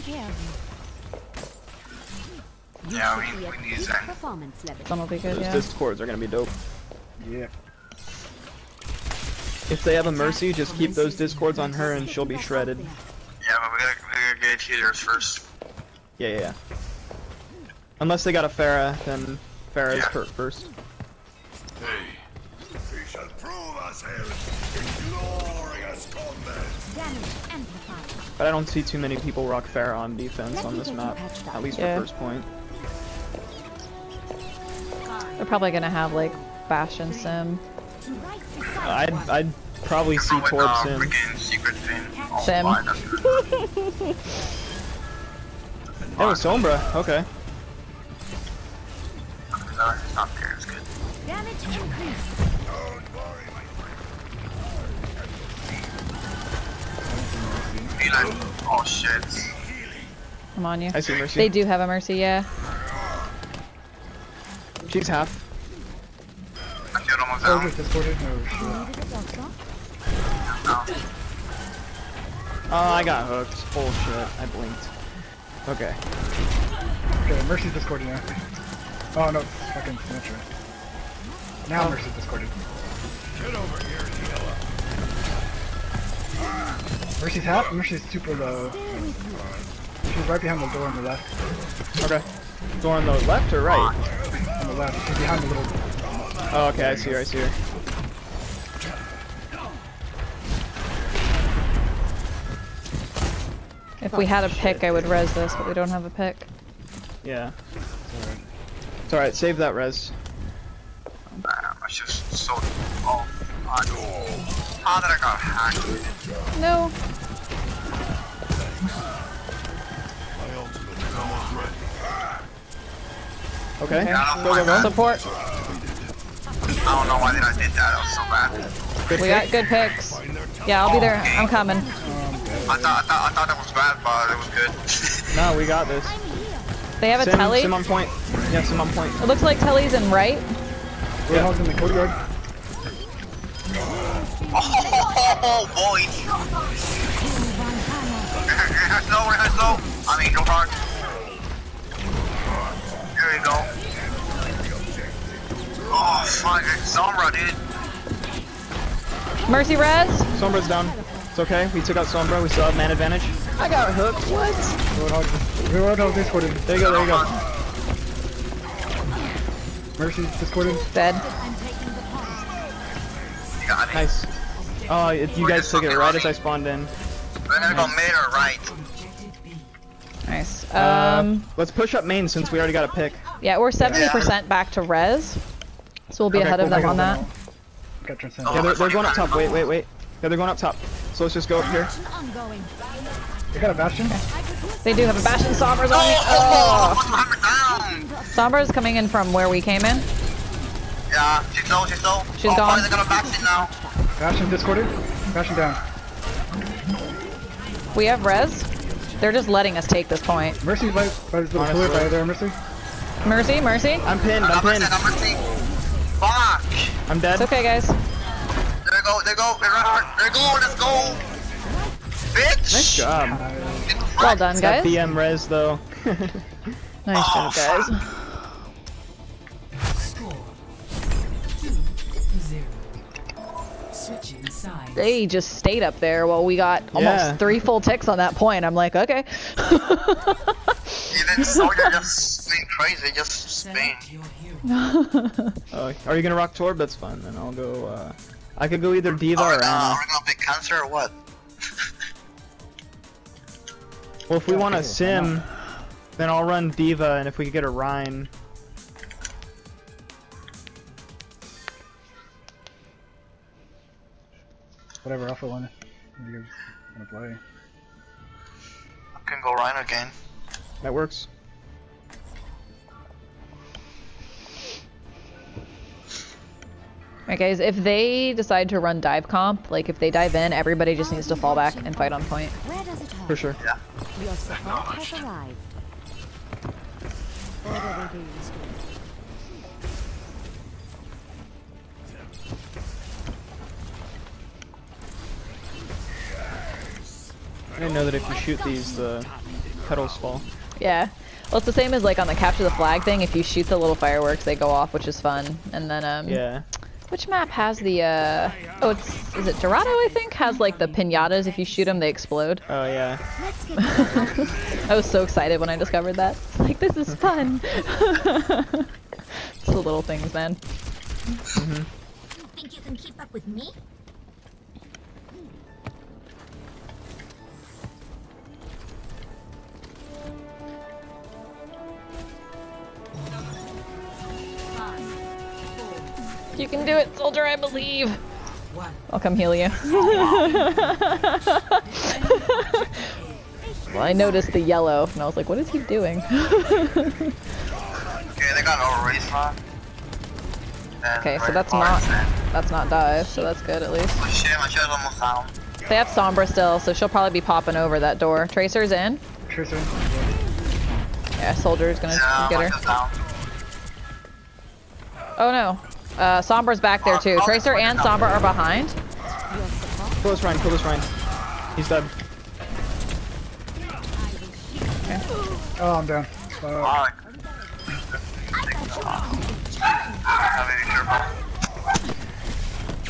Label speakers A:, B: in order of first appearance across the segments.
A: taking care of you. You
B: Yeah, we- we need Zen.
A: performance level.
C: Some will be good,
D: Those
C: yeah.
D: discords are gonna be dope.
E: Yeah.
D: If they have a Mercy, just keep those discords on her and she'll be shredded.
B: Yeah, but we gotta, we gotta get healers first.
D: Yeah, yeah, yeah. Unless they got a Pharah, then Pharah's
B: Yeah.
D: hurt first.
F: We shall prove ourselves
D: But I don't see too many people rock Pharah on defense
A: Let
D: on this map. At least
C: Yeah.
D: for first point.
C: They're probably gonna have like Bastion Sim.
A: Right beside
D: I'd I'd probably see
B: With,
D: Torb
B: uh,
D: Sim.
B: freaking secret. Oh,
C: Sim.
B: my, that's.
D: Oh, Sombra. Okay.
B: No, it's not there, it's good.
A: Damage increase.
B: Be like, oh shit.
C: I'm on you.
D: I see Mercy.
C: They do have a Mercy, yeah.
D: She's half.
B: I killed almost
E: Oh,
B: down.
E: just discorded? Oh, shit.
A: Needed a doctor?
B: No.
D: Oh, I got hooked. Bullshit. I blinked. Okay.
E: Okay, Mercy's discorded now. Oh no, fucking Symmetra. Now oh. Mercy's discorded.
F: Get over here, Yella.
E: Mercy's half, Mercy's super low.
A: Still with you.
E: She's right behind the door on the left.
D: Okay. Door on the left or right?
E: On the left. She's behind the little
D: Oh, okay. I see her. I see her.
C: If we had a pick, I would res this, but we don't have a pick.
D: Yeah. It's alright. Save that res.
B: Damn, I just so. Oh, fuck. How did I got hacked?
C: No.
F: My ultimate is almost ready.
D: Okay.
C: Okay.
B: I don't
D: Go, go, go.
C: Support.
B: I don't know why did I did that. That was so bad.
D: Good
C: We
D: pick.
C: got good picks.
F: Find their top.
C: Yeah, I'll be there. I'm coming.
B: I thought, I thought, I thought that was bad, but it was good.
D: No, we got this.
C: They have a
D: Sim,
C: telly.
D: Sim on point. Yeah, Sim on point.
C: It looks like telly's in right.
E: Roadhog's in the courtyard.
B: Oh, oh boy. Rehearse low, rehearse low. I mean, go hard. There you go. Oh, fuck, it's Sombra, dude.
C: Mercy res.
D: Sombra's down. It's okay. We took out Sombra. We still have man advantage. I got hooked. What?
E: Roadhog, Roadhog discorded.
D: There you go. There you go.
E: Mercy's discorded.
C: Dead.
B: You got it.
D: Nice. Oh, it, you guys took it right as I spawned in.
B: We're gonna go mid or right.
C: Nice.
D: Uh,
C: Um.
D: let's push up main since we already got a pick.
C: Yeah, we're 70% back to res. So we'll be
E: Okay,
C: ahead of them on that.
E: Got transcend.
B: Oh.
D: Yeah, they're, they're going up top. Wait, wait, wait. Yeah, they're going up top. So let's just go up here.
E: They got a bastion.
C: They do have a Bastion Sombra's on me.
B: Oh,
C: Oh.
B: put the hammer down.
C: Sombra's coming in from where we came in.
B: Yeah, she's low, she's low.
C: She's
B: oh,
C: gone.
B: Boy, they're gonna back it now.
E: Bastion discorded. Bastion down.
C: We have res. They're just letting us take this point.
E: Mercy by, by this little
D: Honestly.
E: pillar by there, Mercy.
C: Mercy, mercy.
D: I'm pinned. I'm
B: Number
D: pinned.
B: 10, number 10. Fuck.
D: I'm dead.
C: It's okay, guys.
B: There you go, there you go, there you go, there you go, let's go. Bitch.
D: Nice job.
C: Well
B: fuck-
C: done,
D: That
C: guys.
D: BM res though.
C: Nice
B: Oh,
C: job, guys. They just stayed up there while we got almost
D: Yeah.
C: three full ticks on that point. I'm like, okay.
B: Even so, you're just spin crazy, just spin.
G: Select your hero.
D: uh, are you gonna rock Torb? That's fine. Then I'll go. Uh, I could go either D.Va
B: Are
D: or
B: gonna,
D: Ana.
B: are we gonna pick cancer or what?
D: Well, if we want a sim, then I'll run D.Va, and if we could get a Rein.
E: Whatever alpha one. You're gonna play.
B: I can go Rhino again.
D: That works.
C: Alright, guys, if they decide to run dive comp, like if they dive in, everybody just needs to fall back and fight on point.
A: Where does it?
D: For sure.
A: Your support has arrived.
D: Didn't know that if you shoot these, the petals fall.
C: Yeah. Well, it's the same as like on the capture the flag thing. If you shoot the little fireworks, they go off, which is fun. And then um,
D: Yeah.
C: which map has the uh? Oh, it's is it Dorado? I think has like the pinatas. If you shoot them, they explode.
D: Oh yeah.
C: I was so excited when I discovered that. It's like this is fun. it's the little things, man.
H: You think you can keep up with me?
C: You can do it, soldier. I believe.
G: One.
C: I'll come heal you. well, I noticed the yellow, and I was like, "What is he doing?"
B: Okay, they got Orisa.
C: Okay, so that's not that's not dive, so that's good at least.
B: Oh shit, my shit's almost down.
C: They have Sombra still, so she'll probably be popping over that door. Tracer's in.
E: Tracer.
C: Yeah, soldier's gonna
B: Yeah,
C: get her. Oh no. Uh, Sombra's back there too. Tracer and Sombra are behind.
D: Kill this Rein, kill this Rein. He's dead.
E: Oh, I'm down. Uh,
B: Fuck. Heavy triple.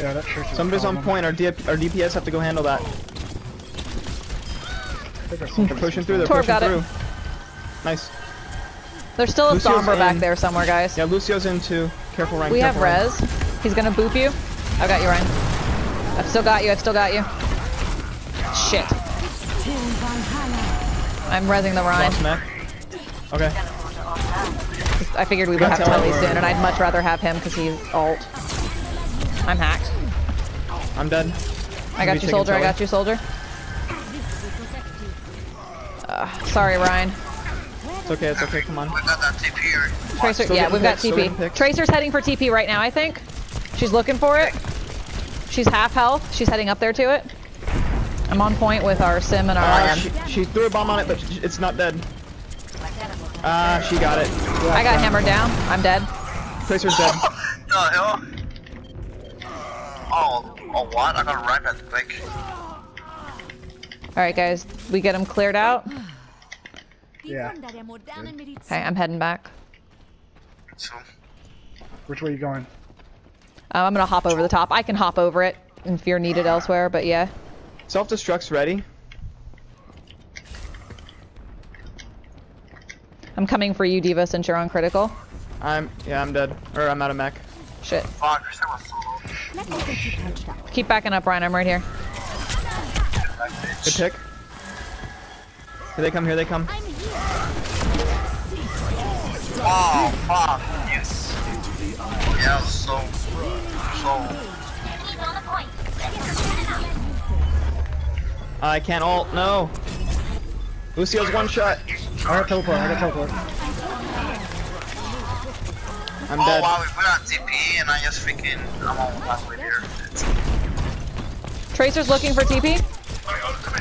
E: yeah, that Tracer's
D: Somebody's on point. Our, D our DPS have to go handle that. They're pushing through. They're
C: Torb
D: pushing
C: got it.
D: through. Nice.
C: There's still a
D: Lucio's
C: Sombra back there somewhere, guys.
D: Yeah, Lucio's in too. Careful, Rein.
C: We have
D: careful, Rein.
C: res. He's gonna boop you. I've got you, Rein. I've still got you. I've still got you. Shit. I'm resing the
D: Rein. Okay.
C: I figured we would have Telly soon, and I'd much rather have him because he's alt. I'm hacked.
D: I'm dead.
C: I got you, soldier. I got you, soldier. Uh, sorry, Rein.
D: It's okay. It's okay. Come on.
B: We've got that TP here.
C: Tracer,
D: Still
C: yeah, we've got
D: picked, still
C: TP. Tracer's heading for TP right now, I think. She's looking for it. She's half health. She's heading up there to it. I'm on point with our sim and our. Um,
D: she, she threw a bomb on it, but sh- it's not dead. Ah, she got it.
C: I got hammered down. I'm dead.
D: Tracer's dead.
B: the hell? Oh, oh what? I got a rapid click.
C: All right, guys, we get him cleared out.
E: Yeah.
C: Okay, I'm heading back.
E: Which way are you going?
C: Um, I'm gonna hop over the top. I can hop over it if you're needed elsewhere, but yeah.
D: Self-destruct's ready.
C: I'm coming for you, D.Va, since you're on critical.
D: I'm yeah, I'm dead. Or I'm out of mech.
C: Shit.
B: fuck, I was so low.
C: Keep backing up, Rein. I'm right here.
D: Good pick. Here they come. Here they come.
B: Oh, fuck. Yes. Yeah, I was so, so.
D: I can't ult. No. Lucio's one shot.
E: I got teleport. I got teleport.
D: I'm
B: Oh
D: dead.
B: wow, we put on TP and I just freaking, I'm almost halfway there.
C: Tracer's looking for TP.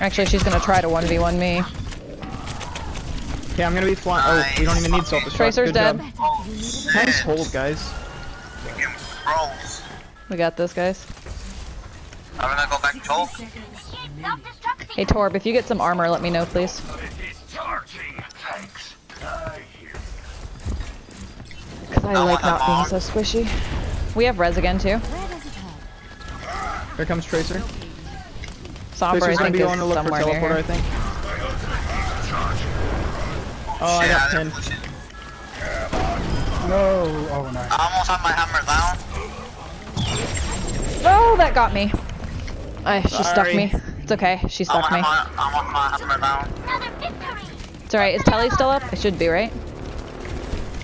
C: Actually, she's gonna try to 1v1 me.
D: Okay, I'm gonna be flying. Oh, we don't even need self-destruct.
C: Tracer's
D: Good
C: dead.
D: job. Nice hold, guys.
C: We got this, guys.
B: I'm gonna go back to.
C: Hey, Torb, if you get some armor, let me know, please. Because I like not being so squishy. We have res again, too.
D: Here comes Tracer.
C: Sombra, I
D: Tracer's gonna
C: think,
D: be
C: is
D: going to look for
C: somewhere near
D: teleporter, I think. Oh, I got
B: didn't
D: pinned.
B: push it.
E: No. Oh, nice.
B: I almost had my hammer down.
C: Oh, that got me. Uh, she stuck me. It's okay. She stuck
B: want
C: me.
B: my, I want my hammer down.
C: It's alright. Is Telly still up? It should be, right?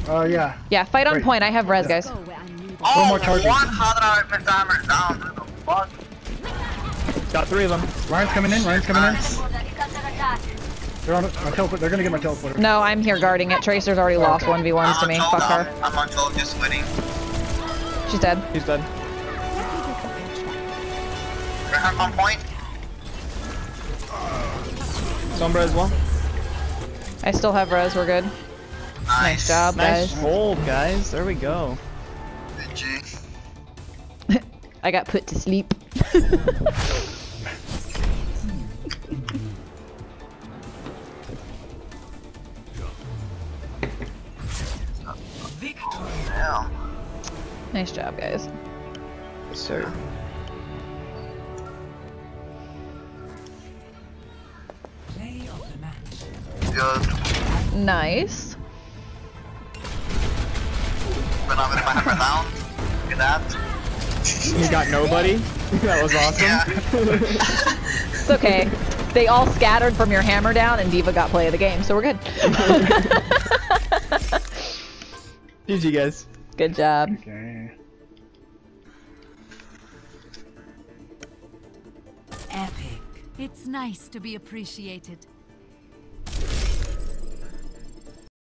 E: Oh, yeah.
C: Yeah, fight on
E: Wait.
C: point. I have res, guys.
B: Oh,
E: more charges.
B: what? How did I miss the hammer down? What the fuck?
D: Got three of them.
E: Rein's coming in. Rein's coming in.
B: Nice.
E: They're on my teleport. They're gonna get my teleporter.
C: No, I'm here guarding it. Tracer's already lost 1v1s to me. Fuck
B: choke
C: her.
B: I'm on choke, just waiting.
C: She's dead.
D: He's dead.
B: You're half on point.
D: Sombra as well.
C: I still have res. We're good.
B: Nice.
C: Nice job,
D: Nice
C: guys.
D: hold, guys. There we go.
C: I got put to sleep. Nice job, guys.
D: Sir.
G: Play of the match.
B: Good.
C: Nice.
B: When I'm with my hammer down. Look at that.
D: You got nobody? that was awesome.
B: Yeah.
C: It's okay. They all scattered from your hammer down, and D.Va got play of the game, so we're good.
D: GG guys.
C: Good job.
E: Okay.
G: Epic.
A: It's nice to be appreciated.